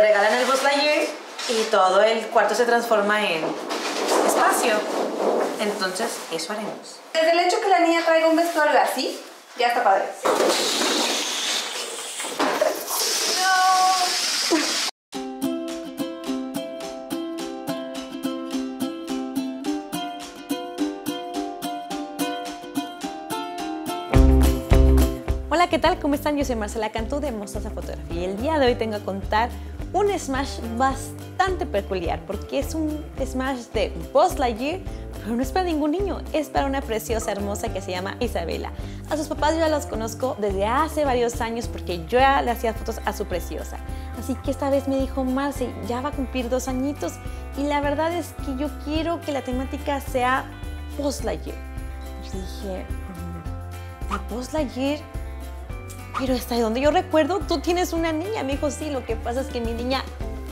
Regalan el Buzz Lightyear y todo el cuarto se transforma en espacio. Entonces, eso haremos. Desde el hecho que la niña traiga un vestuario así, ya está padre. Hola, ¿qué tal? ¿Cómo están? Yo soy Marcela Cantú de Mostaza Fotografía y el día de hoy tengo a contar un Smash bastante peculiar porque es un Smash de Buzz Lightyear, pero no es para ningún niño, es para una preciosa hermosa que se llama Isabela. A sus papás yo ya los conozco desde hace varios años porque yo ya le hacía fotos a su preciosa. Así que esta vez me dijo, Marce, ya va a cumplir dos añitos y la verdad es que yo quiero que la temática sea Buzz Lightyear. Y dije, mm, ¿de Buzz Lightyear? Pero hasta donde yo recuerdo, tú tienes una niña. Me dijo, sí, lo que pasa es que mi niña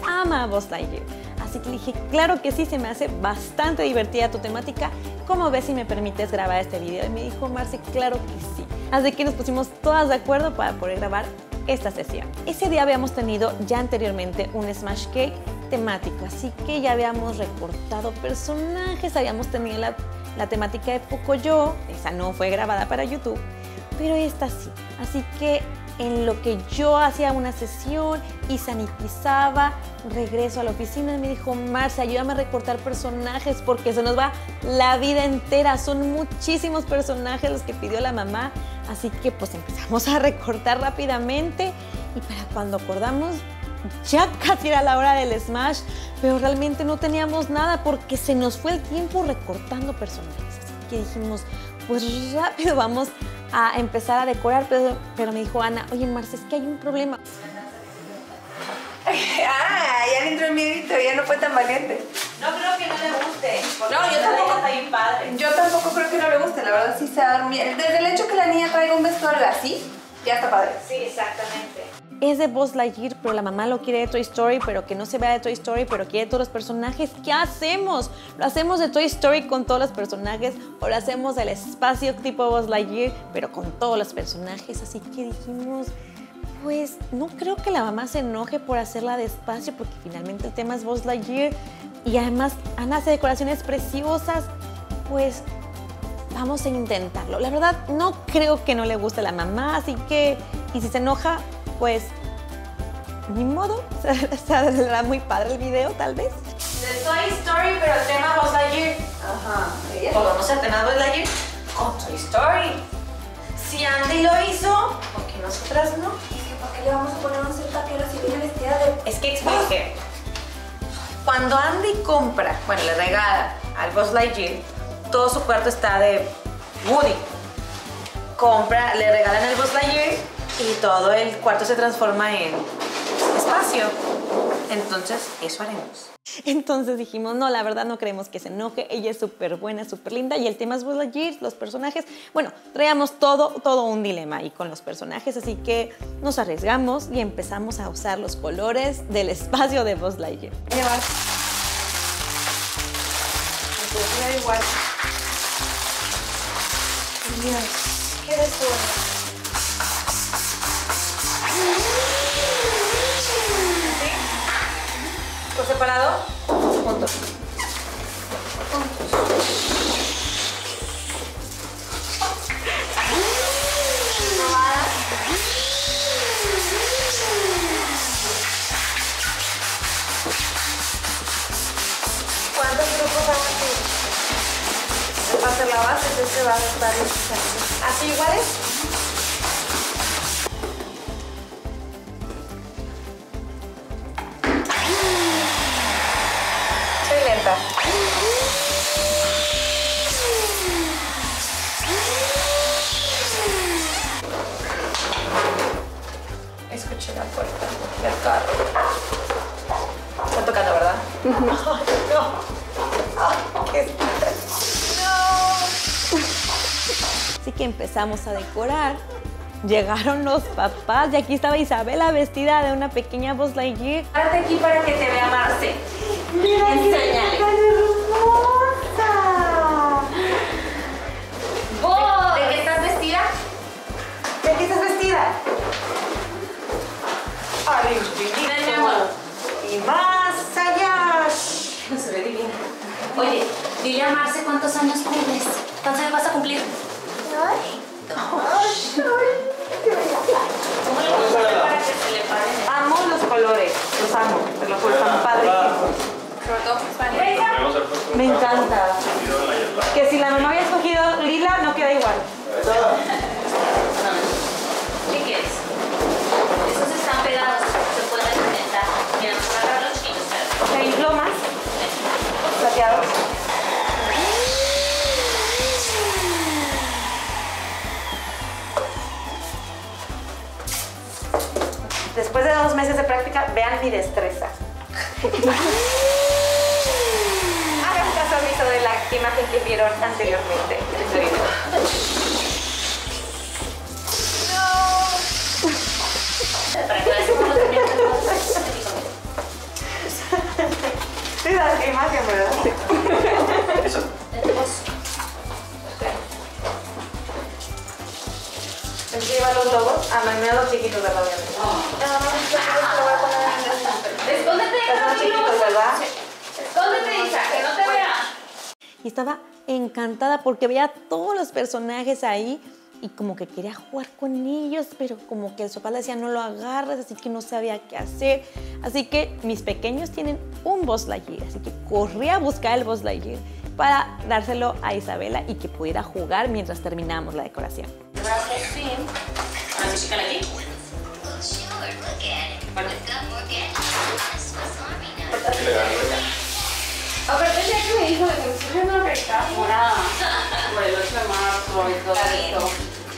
ama a Buzz Lightyear. Así que le dije, claro que sí, se me hace bastante divertida tu temática. ¿Cómo ves si me permites grabar este video? Y me dijo, Marce, claro que sí. Así que nos pusimos todas de acuerdo para poder grabar esta sesión. Ese día habíamos tenido ya anteriormente un Smash Cake temático, así que ya habíamos recortado personajes, habíamos tenido la, la temática de Pocoyo, esa no fue grabada para YouTube, pero esta sí. Así que en lo que yo hacía una sesión y sanitizaba, regreso a la oficina y me dijo, Marcia, ayúdame a recortar personajes porque se nos va la vida entera. Son muchísimos personajes los que pidió la mamá. Así que pues empezamos a recortar rápidamente y para cuando acordamos ya casi era la hora del smash, pero realmente no teníamos nada porque se nos fue el tiempo recortando personajes. Así que dijimos, pues rápido vamos a empezar a decorar, pero, pero me dijo Ana, oye Marce, es que hay un problema. ah, ya le entró el miedito, ya no fue tan valiente. No creo que no le guste. No, yo tampoco. Está bien padre. Yo tampoco creo que no le guste, la verdad sí se va a dormir. Desde el hecho que la niña traiga un vestuario así, ya está padre. Sí, exactamente. Es de Buzz Lightyear, pero la mamá lo quiere de Toy Story, pero que no se vea de Toy Story, pero quiere todos los personajes. ¿Qué hacemos? ¿Lo hacemos de Toy Story con todos los personajes o lo hacemos del espacio tipo Buzz Lightyear, pero con todos los personajes? Así que dijimos, pues no creo que la mamá se enoje por hacerla despacio, porque finalmente el tema es Buzz Lightyear y además Ana hace decoraciones preciosas, pues vamos a intentarlo. La verdad, no creo que no le guste a la mamá, así que, y si se enoja, pues ni modo, será muy padre el video tal vez. De Toy Story, pero el tema Buzz Lightyear. Ajá. O vamos a tener Buzz Lightyear con Toy Story. Si Andy lo hizo, ¿por qué nosotras no? Es que ¿para qué le vamos a poner un taquero si viene vestida de... Es que explique. Cuando Andy compra, bueno, le regala al Buzz Lightyear, todo su cuarto está de Woody. Compra, le regalan el Buzz Lightyear y todo el cuarto se transforma en espacio. Entonces, eso haremos. Entonces dijimos, no, la verdad no creemos que se enoje, ella es súper buena, súper linda y el tema es Buzz Lightyear, los personajes, bueno, traíamos todo, todo un dilema ahí con los personajes, así que nos arriesgamos y empezamos a usar los colores del espacio de Buzz Lightyear. Da igual. Dios, qué desorden. ¿Por separado? Juntos. ¿Cuántos grupos van a hacer? Va a la base, entonces va a estar ¿Así iguales? Escuché la puerta del carro. Está tocando, ¿verdad? No. Qué. No. Así que empezamos a decorar. Llegaron los papás y aquí estaba Isabela vestida de una pequeña Buzz Lightyear. Párate aquí para que te vea Marce. Amo los colores, los amo, te lo juro. Me encanta. Que si la mamá había escogido lila, no queda igual. Mi destreza. Hagan caso omiso de la imagen que vieron anteriormente en este video. Para que veas cómo los tenemos. Sí, la imagen, ¿verdad? ¿En qué llevan los lobos? A los chiquitos, ¿verdad? Obviamente. Escóndete, Los más Camilo. chiquitos, ¿verdad? Escóndete, Isa, que no te vea. Y estaba encantada porque veía todos los personajes ahí y como que quería jugar con ellos, pero como que el sofá le decía no lo agarres, así que no sabía qué hacer. Así que mis pequeños tienen un Buzz Lightyear, así que corrí a buscar el Buzz Lightyear para dárselo a Isabela y que pudiera jugar mientras terminamos la decoración. Ahora sí, chícala aquí. Aparte ya que me dijo que me morada por el 8 de marzo y todo esto.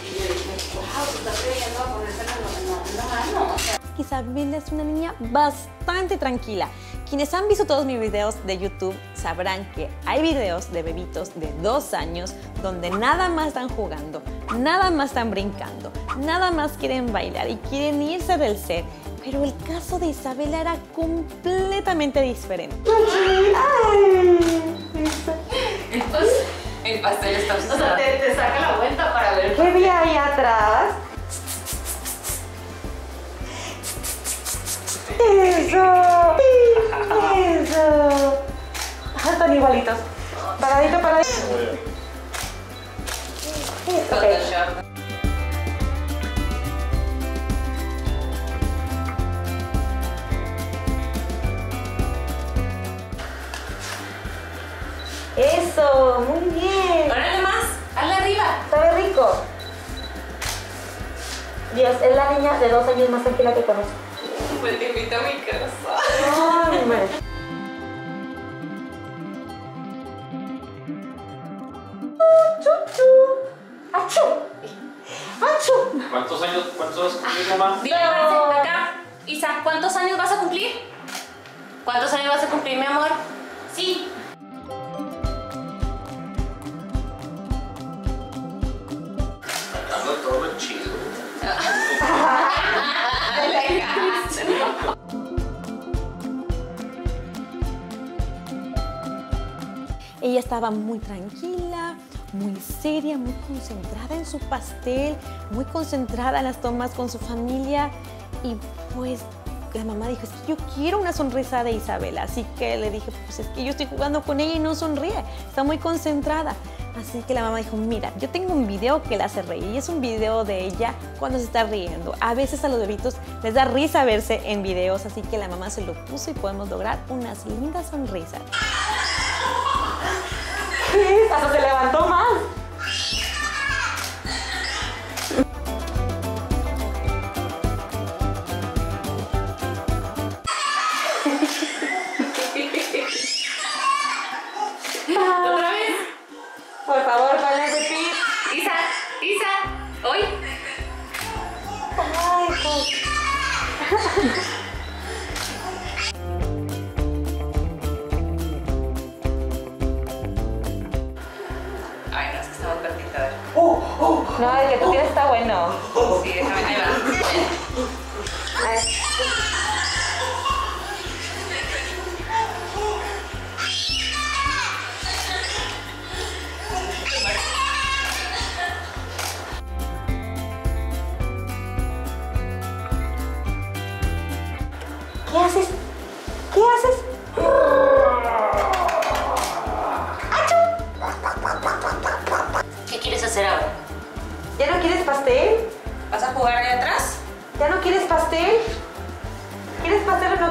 Y yo dije, wow, se está atreviendo a ponerse en la- en la mano. O sea, Isabela es una niña bastante tranquila. Quienes han visto todos mis videos de YouTube sabrán que hay videos de bebitos de dos años donde nada más están jugando, nada más están brincando, nada más quieren bailar y quieren irse del set. Pero el caso de Isabela era completamente diferente. entonces el pastel está O sea, te, te saca la vuelta para ver. ¿Qué vi ahí atrás? ¡Eso! ¡Eso! Están igualitos. Paradito, paradito. Ok. Eso, muy bien. Órale más, hazle arriba. Sabe rico. Dios, es la niña de dos años más tranquila que conozco. Pues te invito a mi casa. Ay. ¡Achú! ¿Cuántos años, cuántos años, mamá? Dile a Marce, acá. Isa, ¿cuántos años vas a cumplir? ¿Cuántos años vas a cumplir, mi amor? Sí. Ella estaba muy tranquila, muy seria, muy concentrada en su pastel, muy concentrada en las tomas con su familia y pues la mamá dijo, es que yo quiero una sonrisa de Isabela, así que le dije, pues es que yo estoy jugando con ella y no sonríe, está muy concentrada. Así que la mamá dijo, mira, yo tengo un video que la hace reír y es un video de ella cuando se está riendo. A veces a los bebitos les da risa verse en videos, así que la mamá se lo puso y podemos lograr unas lindas sonrisas. Hasta se levantó más. No, el que tú tienes está bueno. Sí, déjame. ¿Qué haces?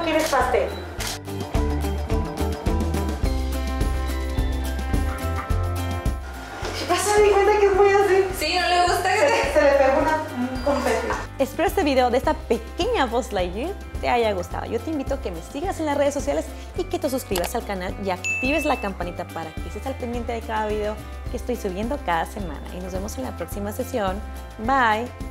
Quieres pastel? ¿Qué pasa? Di cuenta que es muy así. Sí, no le gusta que. Se le pegó una, un. Espero este video de esta pequeña Buzz Lightyear te haya gustado. Yo te invito a que me sigas en las redes sociales y que te suscribas al canal y actives la campanita para que estés al pendiente de cada video que estoy subiendo cada semana. Y nos vemos en la próxima sesión. Bye.